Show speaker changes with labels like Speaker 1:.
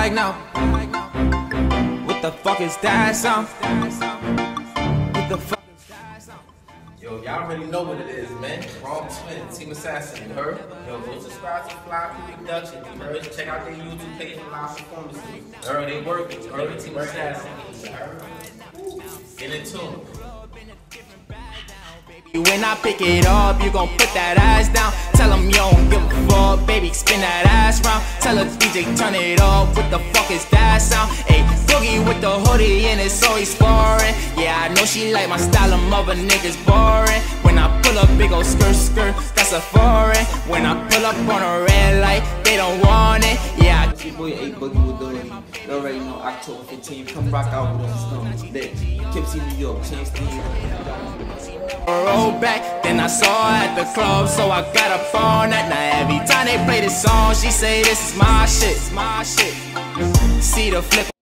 Speaker 1: like now. What the fuck is that sound? What the fuck? is that sound?
Speaker 2: Yo, y'all already know what it is, man. Wrong Twin, Team Assassin, you heard? Yo, go subscribe to Fly Production, you heard? Check out their YouTube page for live performances. You heard? They working, you heard? Team Assassin, you heard? Get in tune.
Speaker 1: When I pick it up, you gon' put that ass down. Tell him you don't give a fuck, baby, spin that ass round. Tell a DJ, turn it up, what the fuck is that sound? Ayy, boogie with the hoodie and it's always foreign. Yeah, I know she like my style, of mother niggas boring. When I pull up, big ol' skirt, skirt, that's a foreign. When I pull up on a red light, they don't want it. Yeah,
Speaker 3: Your boy A Boogie wit da Hoodie. You already know October 15th. Come rock out with us. Lit. Kipsy, New York. Chance Steve.
Speaker 1: roll back. Then I saw her at the club, so I got a phone that. Now every time they play this song, she say this is my shit, my shit. See the flip.